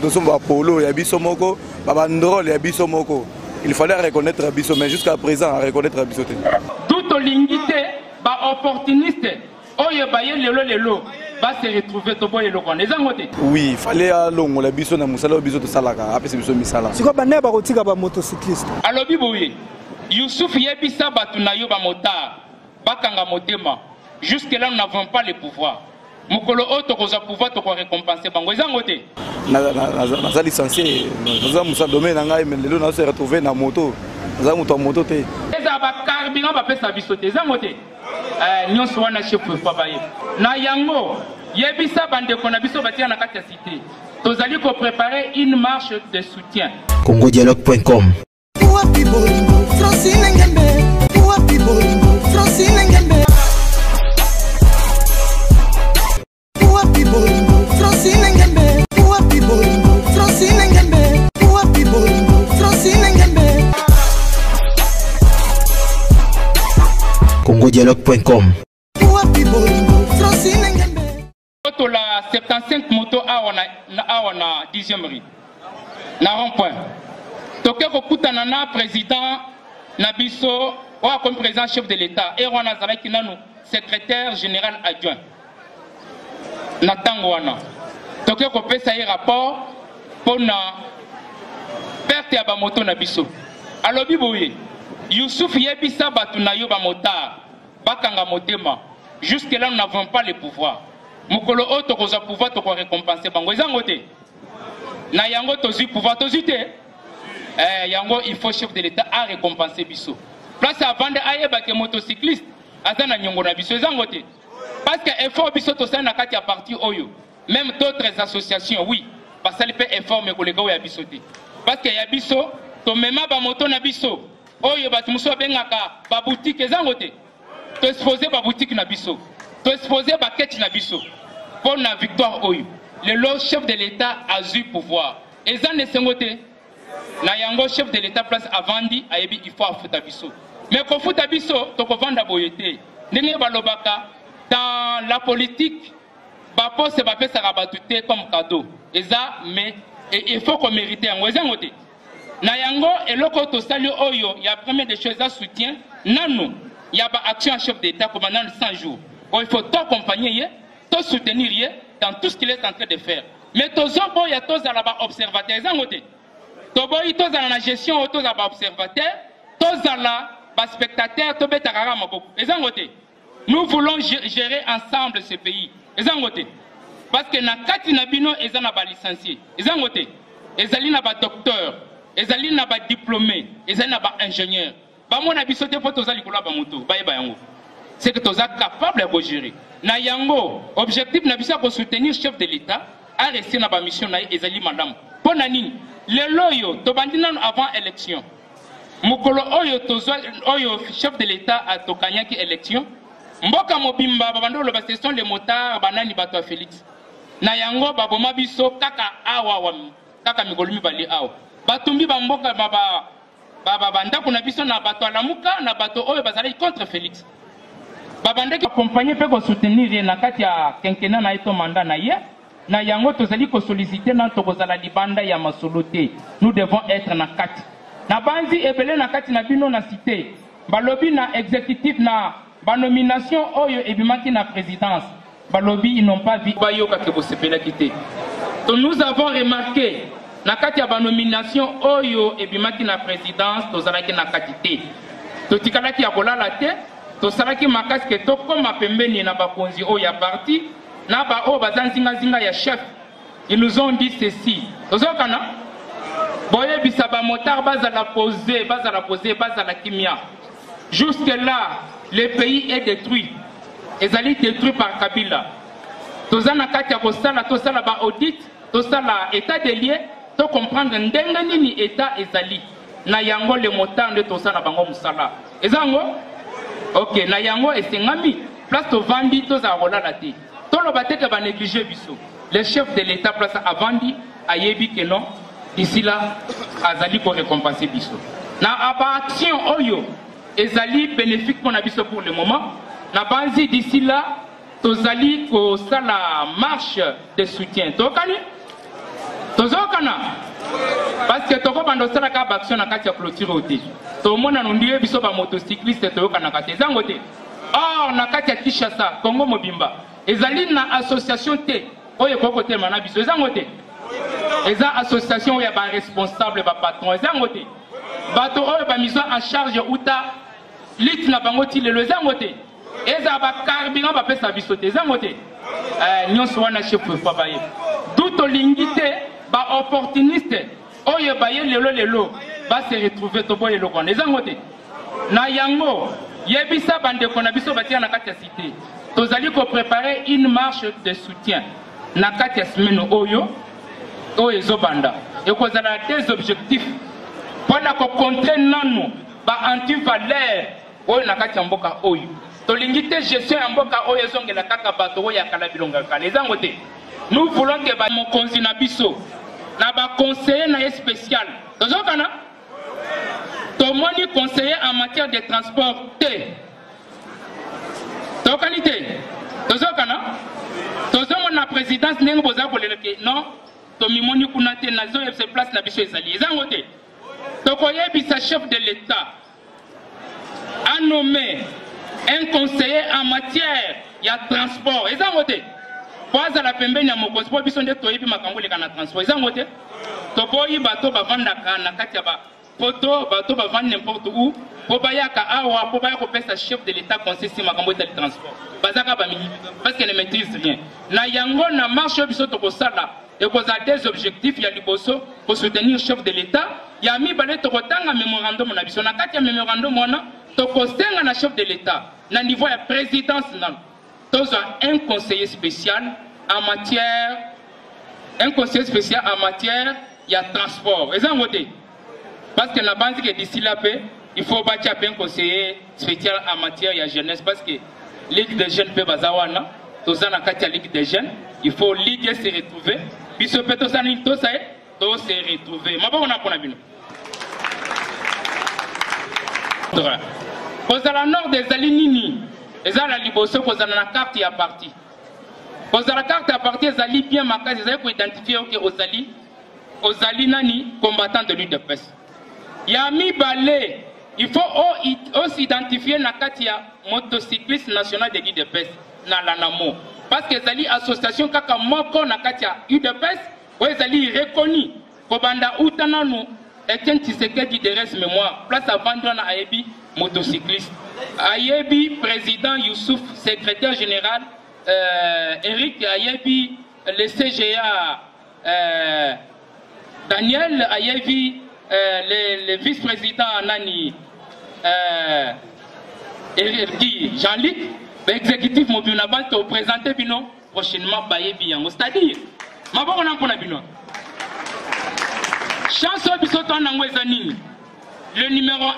tosomba polo ya biso moko. Babandrole ya biso moko. Il fallait reconnaître biso mais jusqu'à présent reconnaître biso te. Tout olingi te baopportuniste oyo baye lelo lelo base retrouve toboya eloko wana ezango te? Oui fallait alongola biso na mosala oyo biso tosalaka. Apesa biso misala. Sikoyo bande bakotika bamotocycliste alobi boye yusufu yebisa bato na yo bamotar bakanga motema. Jusque là nous n'avons pas le pouvoir mokolo oyo tokozwa pouvoir tokorécompense bango. Ezango te? Naza licencié. Naza mosala domaine na ngai lelo nazo se retrouve na moto. Naza moto ya moto te. Ezala bacarburant bapesa biso te. Ezango te? Nyonso wana chef efa baye. Na yango yebisa bandeko na biso batia na kati ya cité. Tozali koprépare une marche de soutien. Congodialogue.com wapi bolingo francine ngembe? Wapi bolingo francine ngembe? congodialogue.com tola 75 moto awa na, awa na 10e rue. Na rond point toke kokutana na président na biso oyo akomi président chef de l'état. Ere wana azalaki secrétaire général adjoint. Na ntango wana. Toke kopesa rapport mpo na perte ya bamoto na biso alobi boye. Yusufu yebisa bato na bakanga motema. Jusque là nous n'avons pas le pouvoir. Mokolo oyo tokozwa pouvoir tokorécompense bango. Ezango te? Na yango tozwi pouvoir tozwi te? Eh, yango il faut chef de l'état arécompense biso. Place avande ayebake motocycliste aza na niongo na biso. Ezango te? Parce que effort biso tosali na kati ya parti oyo. Même d'autres associations oui. Basali mpe effort me koleka oyo ya biso te. Parce que ya biso tomema bamoto na biso. Oyo bato mosusu babengaka baboutique ezango te toexpose baboutique na biso. Toexpose baketi na biso. Mpo na victoire oyo. Lelo chef de l'état azwi pouvoir. Eza na esengo te na yango chef de l'état place avandi ayebi il faut afuta biso. Mais kofuta biso tokovanda boye te. Ndenge balobaka dans la politique bapose bapesaka bato te comme cadeau. Eza mais il faut komérite yango. Ezango te na yango eloko oyo tosali oyo ya première des choses eza soutien. Nanu ya baaction ya chef d'état koma nanu 100 jours il faut toaccompagner ye tosoutenir ye dans tout ce qu'il est en train de faire. Mais tozoboya tozala baobservateur ezango te toboyi tozala na gestion tozala baobservateur tozala baspectateur tobetaka kaka maboko ezango te nous voulons gérer ensemble ce pays. Ezango te parce que na kati na bino eza na balicencié ezango te ezali na badocteur ezali na badiplômé ezali na baingénieur bamona biso te mpo toza likolo ya bamoto. Bayeba yango. Que toza capable ya kogérer. Na yango objectif na biso ya kosoutenir chef de l'état areste na bamission na ye ezali malamu mpo na nini? Lelo oyo tobandi nano avant élection. Mokolo oyo tozwa oyo chef de l'état atokanyaki élection mboka mobimba babandi koloba ce sont les motards banani bato ya félix. Na yango baboma biso kaka awa wa kaka mikolo mibale awa. Batumbi bamboka bandako na biso na bato alamuka na bato oyo bazalaki contre félix. Babandaki akompagne mpe kosoutenir ye na kati ya kenkena na ye to manda na ye. Na yango tozali kosolicite na tokozala libanda ya masolo te. Nous devons être na kati. Na banzi ebele na kati na bino na cité. Balobi na exécutif na banomination oyo ebimaki na présidence. Balobi ils n'ont pas vu. Bayokaki bosepelaki te. Nous avons remarqué na kati ya banomination oyo ebimaki na présidence tozalaki na kati te. Totikalaki ya kolala te tosalaki makasi ke tokóma pembeni na bakonzi oyo ya parti na baoyo baza nzingazinga ya chef. Ils nous ont dit ceci. Tozokana boyebisa bamotard bazala pose bazala pose bazala kimia. Jusque là le pays est détruit. Ezali détruit par kabila. Toza na kati ya kosala tosala baaudit tosala état de lieu tocomprendre ndenge nini état ezali. Na yango le motard nde tosala bango mosala. Eza yango? Ok na yango esengami. Place tovandi tozala kolala te. Toloba teke banéglige biso. Le chef de l'état place avandi ayebi ke non d'ici là azali korécompense biso. Na baaction oyo ezali bénéfique mpo na biso pour le moment. Na banzi d'ici là tozali kosala marche de soutien. Tokani tozoka parce que tokobanda osalaka baaction na kati ya clôture oyo te. Tomona no ndie biso bamotocycliste toyokanaka te. Ezango te or na kati ya kinshasa kongo mobimba ezali na association te oyo ekoki kotelema na biso. Ezango te eza association oyo ya baresponsable bapatron ezango te bato oyo bamisio en charge uta lite na bango ti lelo. Ezango te ezala bacarburant bapesa biso te. Ezango te Eh, nyonso wana chef fois baye du tolingi te baopportuniste oyo baye lelo lelo base retrouve toboya eloko wana ezango te? Na yango yebisa bandeko na biso batia na kati ya cité. Tozali koprépare une marche de soutien na kati ya semaine oyo oyo ezobanda. Ekozala des objectifs. Mpona kokontre nanu baantivaleur oyo na kati ya mboka oyo. Tolingi te gestion ya mboka oyo ezongela kaka bato oyo ya kala bilongo ya kala ezango te? Nous voulons ke bamokonzi na biso na baconseiller na ye spécial. Tozokana? Tomoni conseiller en matière de transport te. Tokani te. Tozokana? Tozomona présidence ndenge boza koleleke non tomimoni kuna te nazoyebisa place na biso ezali. Ezango te. Tokoyebisa chef de l'état. A nommé un conseiller en matière ya transport. Ezango te po azala pembeni ya mokonzi mpo biso nde toyebi makambo eleka na transport. Ezango te toboyi bato bavandaka na kati ya bapoto bato bavandi n'importe où. Mpo bayaka awa mpo baya kopesa chef de l'état conseil si makambo etali transport. Bazaka bamini parce que ne maîtrise rien. Na yango na marche oyo biso tokosala ekozala des objectifs ya liboso kosoutenir chef de l'état ya mibale tokotanga mémorandum na biso. Na kati ya mémorandum wana tokosenga na chef de l'état na niveau ya présidence nano tozwa un conseiller spécial en matière un conseiller spécial en matière ya transport. Ezango te parce que na banzi ke d'ici là il faut mpe un conseiller spécial en matière ya jeunesse parce que ligue des jeunes toza na kati ya ligue des jeunes il faut se retrouver. Nini eza na liboso kozala na karte ya parti kozala karte ya parti ezali bien makasi ezali koidentifie oke ozali ozali nani combattant de l'udps ya mibale il faut osidentifie na kati ya motocycliste national de l'udps na lanamo. Parce que ezali association kaka moko na kati ya udps oyo ezali reconnu kobanda uta nanu etienne tisekedi de mémoire. Place avandi wana ayebi motocycliste. Ayebi président youssouf secrétaire général euh, eric ayebi le cga euh, daniel ayebi euh, le, le vice-président nani. Euh, erki jean-luc baexécutif mobile na bantu toprésente bino. Prochainement bayebi yango c'est-à-dire maboko na mpona bino. Chance oyo biso toa nango eza nini le numéro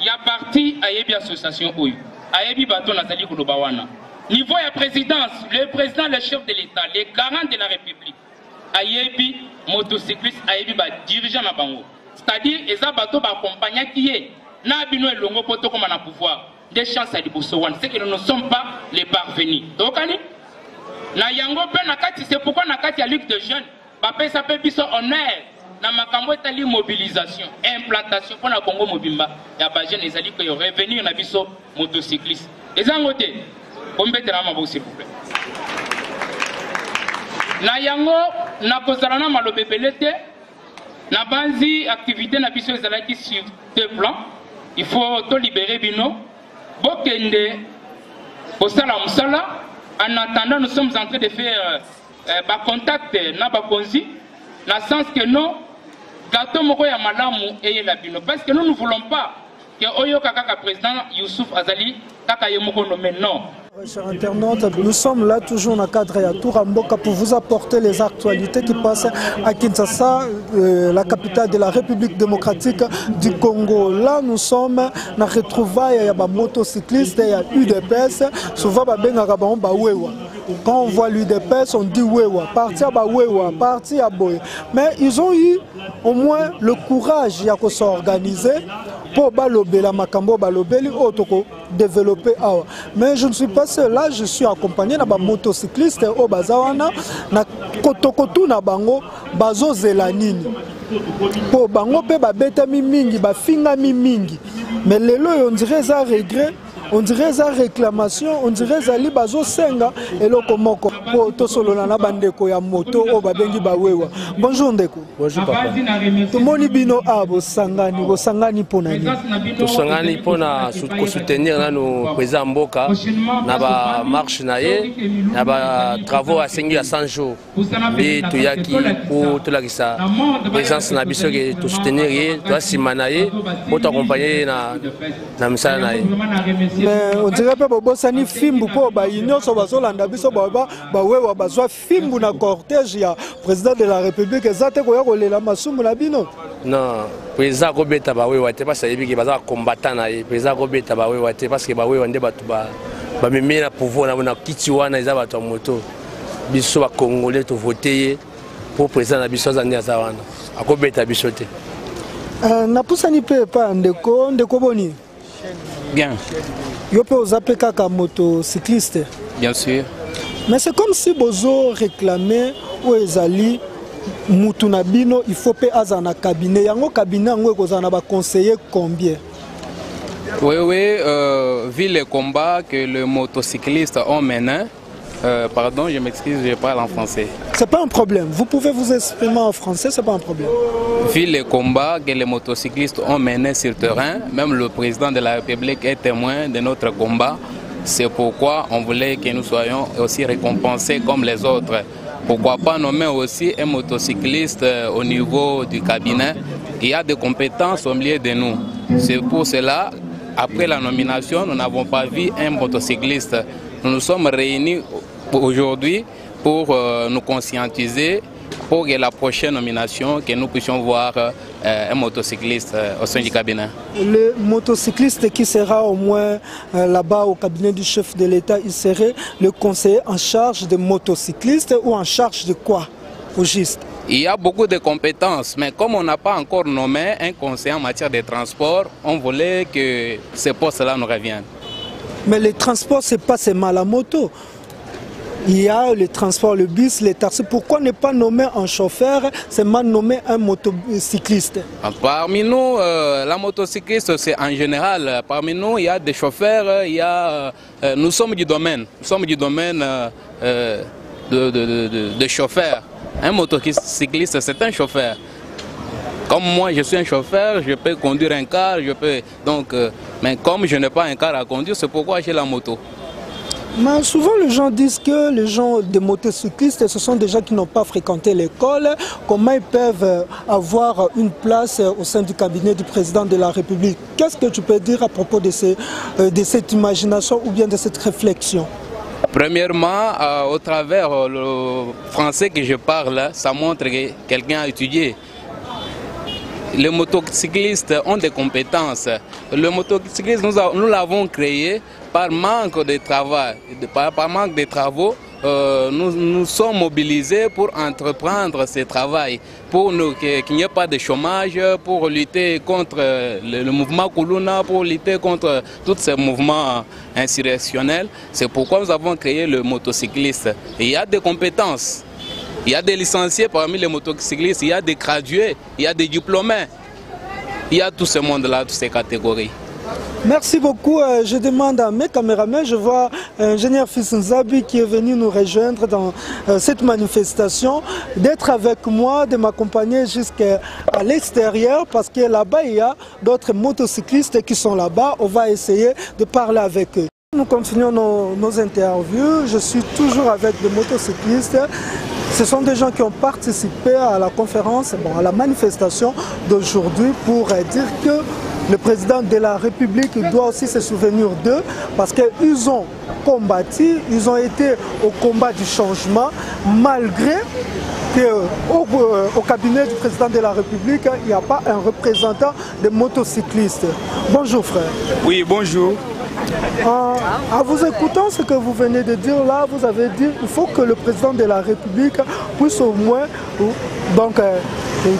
1 ya parti ayebi association oyo. Ayebi bato nazali koloba wana niveau ya présidence le président le chef de l'état le garant de la république ayebi motocycliste ayebi badirigeant na bango. C'est-à-dire eza bato baakompagnaki ye na bino elongo mpo tokóma na pouvoir. Nde chance ya liboso wana. C'est que nous ne sommes pas les parvenus. Tokani? Na yango mpe na kati c'est pourquoi na kati ya ligue de jeunes bapesa mpe biso honneur. Na makambo etali mobilisation implantation mpo na kongo mobimba. Ya bajeune ezali koyo revenir na biso motocycliste. Ezango te bombetela maboko s'il vous plaît. Na yango nakozala na maloba ebele te na banzi activité na biso ezalaki sur deux plans. Il faut tolibere bino. Bokende kosala mosala. En attendant nous sommes en train de faire euh, bacontact na bakonzi. Na sens que non gato moko ya malamu eyela bino. Parce que nous ne voulons pas ke oyoka kaka président youssouf azali kaka ye moko nome non Chers internautes, nous sommes là toujours dans le cadre de Touramboka pour vous apporter les actualités qui passent à Kinshasa, euh, la capitale de la République démocratique du Congo. Là, nous sommes dans retrouvailles, il y a des motocyclistes, y a UDPS, souvent des Quand on voit l'UDPS, on dit Wewa, parti à Wewa, parti à Boy. Mais ils ont eu au moins le courage de s'organiser pour balobela makambo balobeli otoko développer awa mais je ne suis pas seul. Là je suis accompagné na bamotocycliste oyo baza wana na kotokotuna bango bazozela nini. Mpo bango mpe babetami mingi bafingami mingi. Mais lelo oyo ondire eza regret ondire eza réclamation ondire ezali bazosenga eloko moko. Mpo tosolola na bandeko ya moto oyo babengi bawewa. Bonjour ndeko. Bonjour papa. Tomoni bino awa bosangani bosangani mpo na nini? Tosangani mpona kosoutenir nano président ya mboka na bamarshe na ye na batravaux asengi ya 100 jours. Nde toyaki mpo tolakisa présence na biso ke tosoutenir ye toya nsima na ye mpo toakompagne ye na, na misala na ye mais ondire mpe bobosani fimbu mpo bayi nyonso bazolanda biso baba bawewa bazwa fimbu na cortège ya président de la république. Eza te koya kolela masumu na bino? Non président akobeta bawewa te parce ayebiki baza combattant na ye. Président akobeta bawewa te parce que bawewa nde bato bamemi na pouvoir na kiti wana eza bato ya moto. Biso bacongolais tovote ye mpo président na biso aza nde aza wana. Akobeta biso te. Uh, napusani mpe epa ndeko ndeko boni? Bien, yo mpe oza mpe kaka motocycliste bien sûr. mais c'est comme si bozo réclame oyo ezali mutu na bino il faut mpe aza na cabinet yango cabinet yango ekozala na baconseiller combien? Oui, oui, euh, vu les combats que les motocyclistes ont menés, euh, pardon, je m'excuse, je parle en français. c'est pas un problème vous pouvez vous exprimer en français c'est pas un problème Vu les combats que les motocyclistes ont menés sur terrain, même le président de la République est témoin de notre combat. C'est pourquoi on voulait que nous soyons aussi récompensés comme les autres. Pourquoi pas nommer aussi un motocycliste euh, au niveau du cabinet qui a des compétences au milieu de nous. C'est pour cela, après la nomination, nous n'avons pas vu un motocycliste. Nous nous sommes réunis aujourd'hui pour euh, nous conscientiser pour que la prochaine nomination, que nous puissions voir euh, un motocycliste euh, au sein du cabinet. le motocycliste qui sera au moins euh, là-bas au cabinet du chef de l'État, il serait le conseiller en charge des motocyclistes ou en charge de quoi au juste? Il y a beaucoup de compétences, mais comme on n'a pas encore nommé un conseiller en matière de transport, on voulait que ces postes-là nous reviennent. Mais les transports, c'est pas seulement la moto. Il y a le transport, le bus, les taxis. Pourquoi ne pas nommer un chauffeur, seulement nommer un motocycliste Parmi nous, euh, la motocycliste, c'est en général. Parmi nous, il y a des chauffeurs, il y a, euh, nous sommes du domaine. Nous sommes du domaine euh, euh, chauffeurs. Un motocycliste, c'est un chauffeur. Comme moi, je suis un chauffeur, je peux conduire un car, je peux. Donc, euh, mais comme je n'ai pas un car à conduire, c'est pourquoi j'ai la moto. Mais souvent, les gens disent que les gens des motocyclistes, ce sont des gens qui n'ont pas fréquenté l'école. Comment ils peuvent euh, avoir une place euh, au sein du cabinet du président de la République? Qu'est-ce que tu peux dire à propos de, euh, de cette imagination ou bien de cette réflexion? Premièrement, au travers le français que je parle, ça montre que quelqu'un a étudié. Les motocyclistes ont des compétences. Le motocycliste, nous l'avons créé par manque de travail, par, manque de travaux. euh, nous nous sommes mobilisés pour entreprendre ce travail, pour qu'il n'y ait pas de chômage, pour lutter contre euh, le, mouvement Kuluna, pour lutter contre tous ces mouvements insurrectionnels. C'est pourquoi nous avons créé le motocycliste. Il y a des compétences. Il y a des licenciés parmi les motocyclistes, il y a des gradués, il y a des diplômés. Il y a tout ce monde-là, toutes ces catégories. Merci beaucoup. Euh, Je demande à mes caméramans, je vois ingénieur Fissenzabi qui est venu nous rejoindre dans euh, cette manifestation, d'être avec moi, de m'accompagner jusqu'à l'extérieur parce que là-bas, il y a d'autres motocyclistes qui sont là-bas. On va essayer de parler avec eux. Nous continuons nos, nos interviews. Je suis toujours avec des motocyclistes. Ce sont des gens qui ont participé à la conférence, bon, à la manifestation d'aujourd'hui pour dire que le président de la République doit aussi se souvenir d'eux parce qu'ils ont combattu, ils ont été au combat du changement malgré qu'au au cabinet du président de la République, il n'y a pas un représentant des motocyclistes. Bonjour frère. Oui, bonjour. En, en vous écoutant ce que vous venez de dire là, vous avez dit qu'il faut que le président de la République puisse au moins, donc, euh,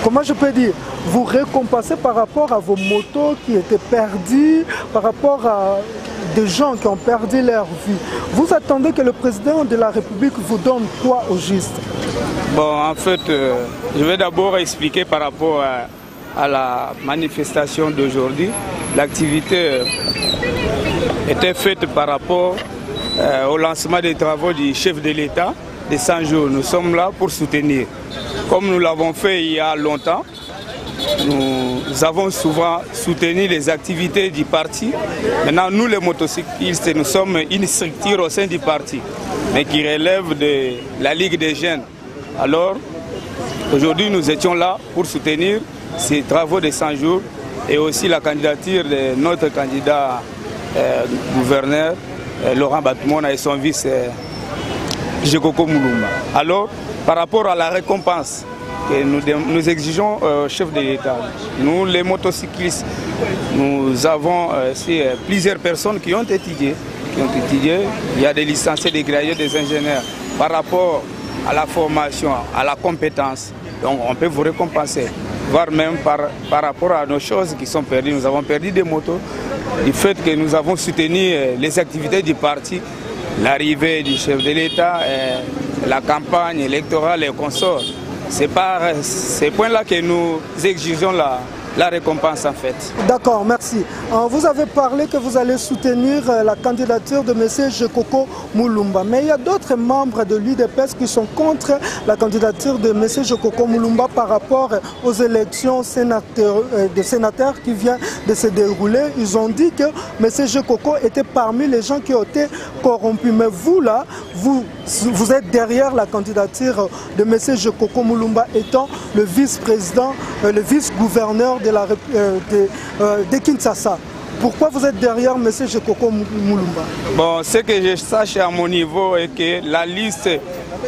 comment je peux dire, vous récompenser par rapport à vos motos qui étaient perdues, par rapport à des gens qui ont perdu leur vie. Vous attendez que le président de la République vous donne quoi au juste? Bon, en fait, euh, je vais d'abord expliquer par rapport à, à la manifestation d'aujourd'hui. L'activité euh, était faite par rapport euh, au lancement des travaux du chef de l'État de 100 jours. Nous sommes là pour soutenir. Comme nous l'avons fait il y a longtemps, nous avons souvent soutenu les activités du parti. Maintenant, nous les motocyclistes, nous sommes une structure au sein du parti, mais qui relève de la Ligue des jeunes. Alors, aujourd'hui, nous étions là pour soutenir ces travaux de 100 jours et aussi la candidature de notre candidat euh, gouverneur, euh, Laurent Batmona et son vice, euh, Jekoko. Alors, par rapport à la récompense que nous, exigeons au chef de l'État, nous les motocyclistes, nous avons aussi plusieurs personnes qui ont étudié, qui ont étudié. Il y a des licenciés, des gradués, des ingénieurs. Par rapport à la formation, à la compétence, donc on peut vous récompenser voire même par, par rapport à nos choses qui sont perdues. Nous avons perdu des motos du fait que nous avons soutenu les activités du parti, l'arrivée du chef de l'État, la campagne électorale et consorts. C'est par ces points-là que nous exigeons la, la récompense en fait. D'accord, merci. Vous avez parlé que vous allez soutenir la candidature de M. Jekoko Moulumba, mais il y a d'autres membres de l'UDPS qui sont contre la candidature de M. Jekoko Moulumba par rapport aux élections sénateur, de sénateurs qui viennent de se dérouler. Ils ont dit que M. Jekoko était parmi les gens qui ont été corrompus. Mais vous là, vous, vous êtes derrière la candidature de M. Jekoko Moulumba étant le vice-président, le vice-gouverneur de, la, euh, de, euh, de, Kinshasa. Pourquoi vous êtes derrière M. Jekoko Moulumba Bon, ce que je sache à mon niveau est que la liste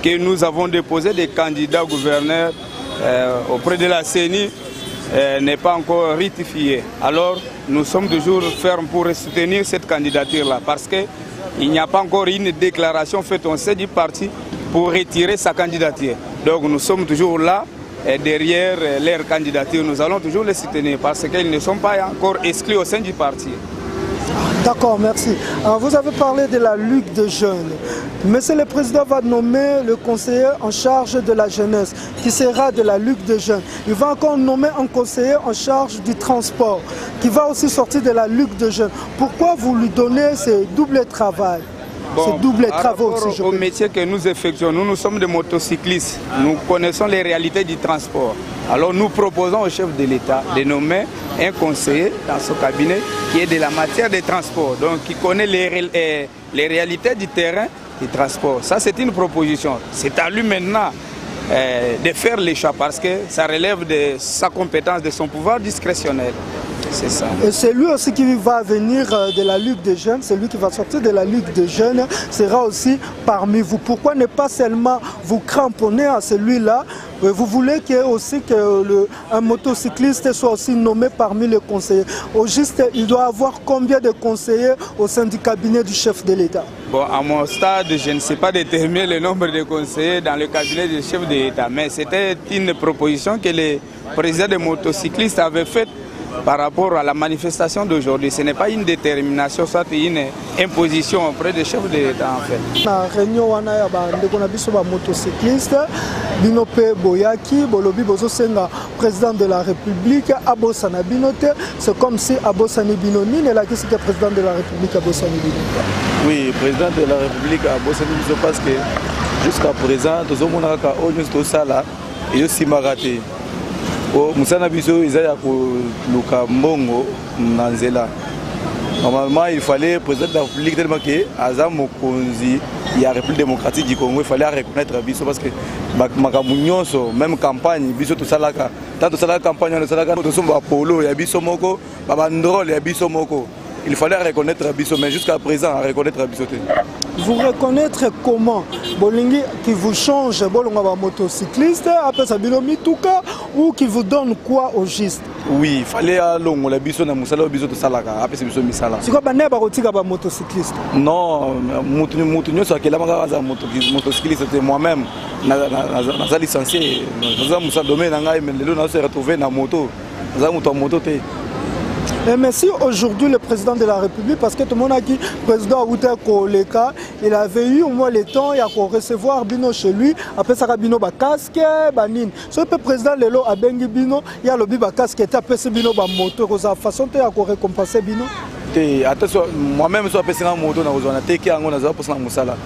que nous avons déposée des candidats gouverneurs euh, auprès de la CENI n'est pas encore rectifiée. Alors, nous sommes toujours fermes pour soutenir cette candidature-là parce qu'il n'y a pas encore une déclaration faite au sein du parti pour retirer sa candidature. Donc, nous sommes toujours là et derrière leur candidature, nous allons toujours les soutenir parce qu'ils ne sont pas encore exclus au sein du parti. D'accord, merci. Alors, vous avez parlé de la Ligue des jeunes. Monsieur le Président va nommer le conseiller en charge de la jeunesse, qui sera de la Ligue des jeunes. Il va encore nommer un conseiller en charge du transport, qui va aussi sortir de la Ligue des jeunes. Pourquoi vous lui donnez ce double travail? Bon, ce double travaux, rapport si je au peux métier que nous effectuons, nous, nous sommes des motocyclistes. Nous connaissons les réalités du transport. Alors nous proposons au chef de l'État de nommer un conseiller dans son cabinet qui est de la matière des transports, donc qui connaît les, eh, les réalités du terrain du transport. Ça, c'est une proposition. C'est à lui maintenant eh, de faire les choix parce que ça relève de sa compétence, de son pouvoir discrétionnel. C'est ça. Et c'est lui aussi qui va venir euh, de la Ligue des jeunes, c'est lui qui va sortir de la Ligue des jeunes, sera aussi parmi vous. Pourquoi ne pas seulement vous cramponner à celui-là? Euh, Vous voulez que, aussi que le, un motocycliste soit aussi nommé parmi les conseillers. Au juste, il doit avoir combien de conseillers au sein du cabinet du chef de l'État? Bon, à mon stade, je ne sais pas déterminer le nombre de conseillers dans le cabinet du chef de l'État, mais c'était une proposition que le président des motocyclistes avait faite par rapport à la manifestation d'aujourd'hui. Ce n'est pas une détermination, soit une imposition auprès du chef de l'État en fait. na réunion wana ya bandeko na biso bamotocycliste bino mpe boyaki bolobi bozosenga président de la république abosana bino te c'est comme si abosani bino nini elakisi ke président de la république abosani bino Oui, président de la République a bossé biso parce que jusqu'à présent tozomona kaka oyo nyonso tosala ezosimaka te O, mosala na biso eza ya koluka mbongo na nzela. Normalement il fallait président de la république tellement ke aza mokonzi ya république démocratique du congo il fallait areconnaître biso parce que ma- makambo nyonso même campagne biso tosalaka. Ntan tosalaka campagne wana tosalaka tosomba bapolo ya biso moko babandrole ya biso moko. Il fallait reconnaître biso mais jusqu'à présent reconnaître biso te vous reconnaître comment bolingi qui vous change bolonga bamotocycliste apesa bino mituka ou qui vous donne quoi au juste oui il fallait alongola biso na mosala oyo biso tosalaka apesa biso misala. Sikoyo bane bakotika bamotocycliste non mutu mutu nyonso akelama kaka aza moto- motocycliste te moi-même na- na- naza naza licencié naza mosala domaine na ngai mais lelo nazo se retrouve na moto naza moto ya moto te Et merci aujourd'hui le président de la République parce que tout le monde a dit président Outé Koleka, il avait eu au moins le temps il a recevoir Bino chez lui, après ça Bino ba casque, banine. Ce so, président lelo a bengi Bino, il a le ba casque et après Bino ba moto, ça façon te a récompenser Bino. Te attention moi-même so apesi nga moto na kozwana te ki yango naza posa na musala.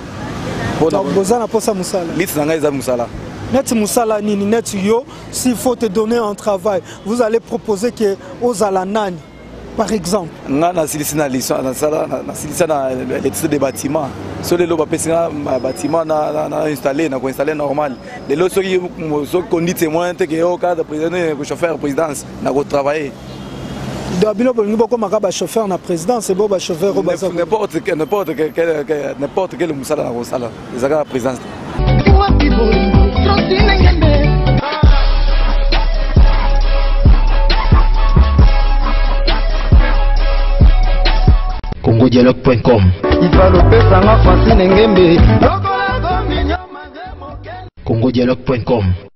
Boza na posa musala. Liti na ngai eza musala. net musala nini net yo s'il faut te donner un travail vous allez proposer que ozala nani par exemple. Nga nasilisi na nasilisa na électricité de bâtiment. So lelo bapesi nga bâtiment na installé na koinstalle normal. Lelo soki soki kondi témoin te ke o cadre président chauffeur présidence na kotravailler bino bolingi bokomaka bachauffeur na présidence bo bachauffeur n'importe quel mosala na kosala ezalaka na présidence Dialogue.com. Congodialogue.com